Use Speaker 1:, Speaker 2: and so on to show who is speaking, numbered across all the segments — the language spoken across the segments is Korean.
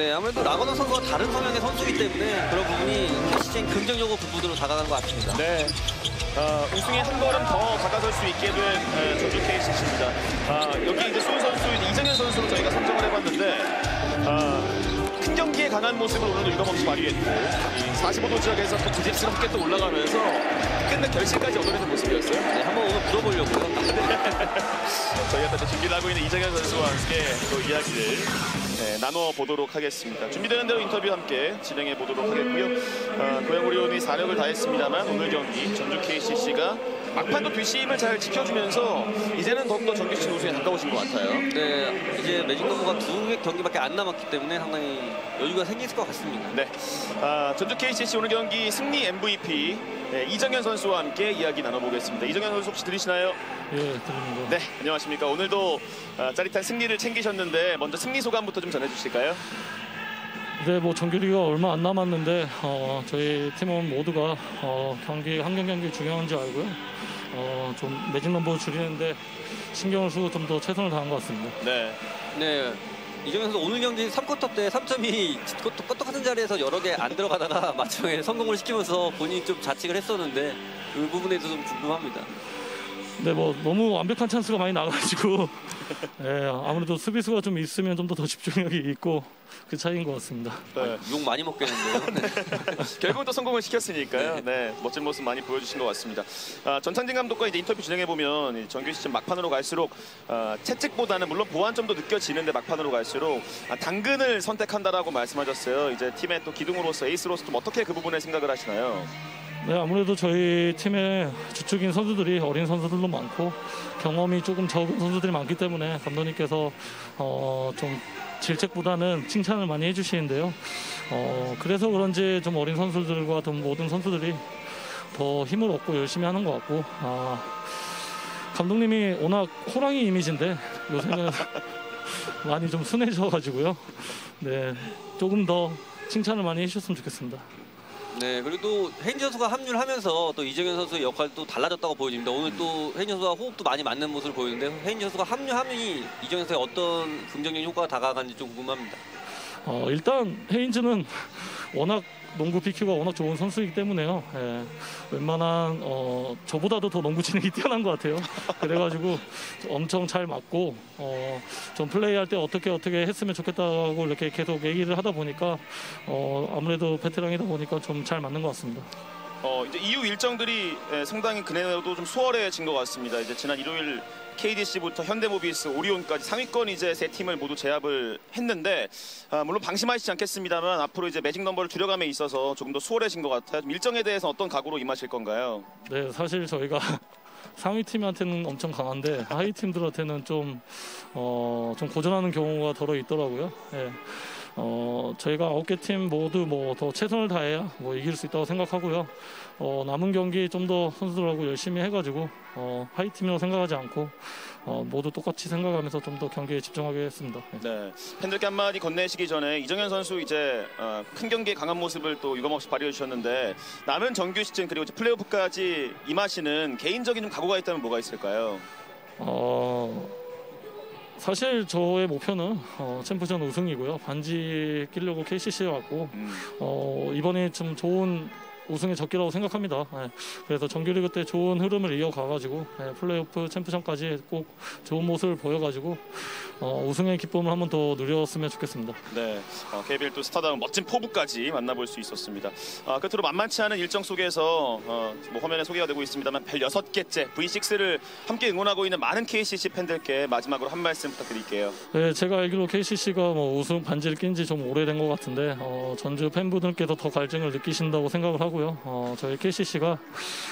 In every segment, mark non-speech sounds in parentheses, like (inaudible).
Speaker 1: 네, 아무래도 라거나 선수가 다른 성향의 선수이기 때문에 그런 부분이 캐시진 긍정적으로 그 부분으로 다가가는 것 같습니다.
Speaker 2: 네. 어, 우승에 한 걸음 더 다가설 수 있게 된 에, 전주 KCC입니다. 아, 여기 이제 수훈 선수, 이정현 선수로 저희가 선정을 해봤는데 아, 큰 경기에 강한 모습을 오늘도 유감없이 발휘했고 이 45도 지역에서 또 부집스럽게 또 올라가면서 끝내 결실까지 얻어내는 모습이었어요.
Speaker 1: 네, 한번 오늘 물어보려고요. (laughs)
Speaker 2: 저희가 또 준비를 하고 있는 이정현 선수와 함께 또 이야기를 네, 나눠보도록 하겠습니다. 준비되는 대로 인터뷰 함께 진행해 보도록 하겠고요. 어, 고양 오리온이 4력을 다했습니다만 오늘 경기 전주 KCC 가 막판도 뒷심을 잘 지켜주면서 이제는 더욱더 정규 시즌 우승에 가까워진 것 같아요.
Speaker 1: 네, 이제 매직 넘버가 두 경기밖에 안 남았기 때문에 상당히 여유가 생길 것 같습니다.
Speaker 2: 네, 아, 전주 KCC 오늘 경기 승리 MVP 네, 이정현 선수와 함께 이야기 나눠보겠습니다. 이정현 선수 혹시 들리시나요?
Speaker 3: 예, 드립니다.
Speaker 2: 네, 안녕하십니까. 오늘도 아, 짜릿한 승리를 챙기셨는데 먼저 승리 소감부터 좀 전해주실까요?
Speaker 3: 네, 뭐 정규리가 얼마 안 남았는데 어, 저희 팀원 모두가 어, 경기 한 경기 한 경기 중요한지 알고요. 어, 좀 매직 넘버 줄이는데 신경을 쓰고 좀 더 최선을 다한 것 같습니다.
Speaker 2: 네,
Speaker 1: 네. 이정현 선수 오늘 경기 3쿼터 때 3점이 똑같은 자리에서 여러 개 안 들어가다가 (laughs) 마지막에 성공을 시키면서 본인이 좀 자책을 했었는데 그 부분에도 좀 궁금합니다.
Speaker 3: 네, 뭐 너무 완벽한 찬스가 많이 나가지고 예, 아무래도 수비수가 좀 있으면 좀 더 더 집중력이 있고 그 차이인 것 같습니다.
Speaker 2: 네.
Speaker 1: 욕 많이 먹겠는데요. (laughs) 네. (laughs)
Speaker 2: 결국은 또 성공을 시켰으니까요. 네, 멋진 모습 많이 보여주신 것 같습니다. 아, 전창진 감독과 이제 인터뷰 진행해 보면 정규 시즌 막판으로 갈수록 아, 채찍보다는 물론 보완점도 느껴지는데 막판으로 갈수록 아, 당근을 선택한다라고 말씀하셨어요. 이제 팀의 또 기둥으로서 에이스로서 좀 어떻게 그 부분에 생각을 하시나요?
Speaker 3: 네, 아무래도 저희 팀의 주축인 선수들이 어린 선수들도 많고 경험이 조금 적은 선수들이 많기 때문에 감독님께서 어, 좀 질책보다는 칭찬을 많이 해주시는데요. 어, 그래서 그런지 좀 어린 선수들과 좀 모든 선수들이 더 힘을 얻고 열심히 하는 것 같고 아, 감독님이 워낙 호랑이 이미지인데 요새는 (laughs) 많이 좀 순해져가지고요. 네, 조금 더 칭찬을 많이 해주셨으면 좋겠습니다.
Speaker 1: 네, 그리고 헤인지 선수가 합류를 하면서 또 이정현 선수의 역할도 달라졌다고 보여집니다. 오늘 또 헤인지 선수가 호흡도 많이 맞는 모습을 보이는데 헤인지 선수가 합류하면이 이정현 선수의 어떤 긍정적인 효과가 다가가는지 좀 궁금합니다.
Speaker 3: 어, 일단 헤인즈는 워낙 농구 BQ가 워낙 좋은 선수이기 때문에요. 예, 웬만한 어, 저보다도 더 농구 지능이 (laughs) 뛰어난 것 같아요. 그래가지고 엄청 잘 맞고 어, 좀 플레이할 때 어떻게 어떻게 했으면 좋겠다고 이렇게 계속 얘기를 하다 보니까 어, 아무래도 베테랑이다 보니까 좀 잘 맞는 것 같습니다.
Speaker 2: 어, 이제 이후 일정들이 에, 상당히 그네도 좀 수월해진 것 같습니다. 이제 지난 일요일 KDC부터 현대모비스, 오리온까지 상위권 이제 세 팀을 모두 제압을 했는데 아, 물론 방심하시지 않겠습니다만 앞으로 이제 매직 넘버를 줄여감에 있어서 조금 더 수월해진 것 같아요. 좀 일정에 대해서 어떤 각오로 임하실 건가요?
Speaker 3: 네, 사실 저희가 (laughs) 상위 팀한테는 엄청 강한데 하위 팀들한테는 좀, 어, 좀 고전하는 경우가 더러 있더라고요. 예. 어, 저희가 아홉 개 팀 모두 뭐 더 최선을 다해야 뭐 이길 수 있다고 생각하고요. 어, 남은 경기 좀 더 선수들하고 열심히 해가지고 어, 하위 팀이라고 생각하지 않고 어, 모두 똑같이 생각하면서 좀 더 경기에 집중하겠습니다. 예.
Speaker 2: 네. 팬들께 한마디 건네시기 전에 이정현 선수 이제 어, 큰 경기에 강한 모습을 또 유감없이 발휘해 주셨는데 남은 정규 시즌 그리고 플레이오프까지 임하시는 개인적인 좀 각오가 있다면 뭐가 있을까요?
Speaker 3: 어, 사실 저의 목표는 어, 챔프전 우승이고요. 반지 끼려고 KCC에 왔고
Speaker 2: 음.
Speaker 3: 어, 이번에 좀 좋은 우승의 적기라고 생각합니다. 예, 그래서 정규리그 때 좋은 흐름을 이어가가지고 예, 플레이오프 챔프전까지 꼭 좋은 모습을 보여가지고 어, 우승의 기쁨을 한번 더 누렸으면 좋겠습니다.
Speaker 2: 네, 어, KBL 또 스타다운 멋진 포부까지 만나볼 수 있었습니다. 아, 끝으로 만만치 않은 일정 속에서 어, 뭐 화면에 소개가 되고 있습니다만 별 여섯 개째 V6를 함께 응원하고 있는 많은 KCC 팬들께 마지막으로 한 말씀 부탁드릴게요.
Speaker 3: 네, 제가 알기로 KCC가 뭐 우승 반지를 낀 지 좀 오래된 것 같은데 어, 전주 팬분들께서 더 갈증을 느끼신다고 생각을 하고 요. 어, 저희 KCC가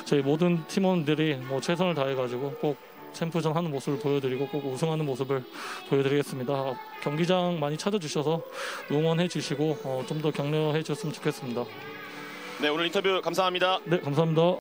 Speaker 3: 저희 모든 팀원들이 뭐 최선을 다해가지고 꼭 챔프전 하는 모습을 보여드리고 꼭 우승하는 모습을 보여드리겠습니다. 어, 경기장 많이 찾아주셔서 응원해 주시고 어, 좀 더 격려해 주셨으면 좋겠습니다.
Speaker 2: 네, 오늘 인터뷰 감사합니다.
Speaker 3: 네, 감사합니다.